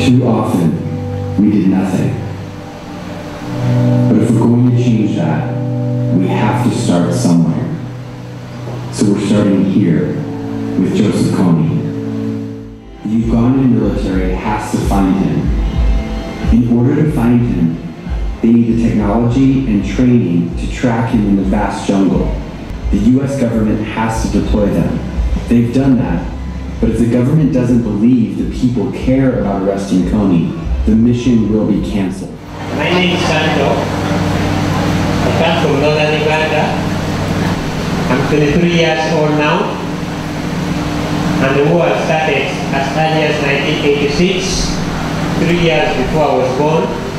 Too often, we did nothing. But if we're going to change that, we have to start somewhere. So we're starting here with Joseph Kony. The Ugandan military has to find him. In order to find him, they need the technology and training to track him in the vast jungle. The US government has to deploy them. They've done that, but if the government doesn't believe the people care about arresting Kony, the mission will be canceled. My name is Santo. I come from northern Uganda. I'm 23 years old now. And the war started as early as 1986, three years before I was born.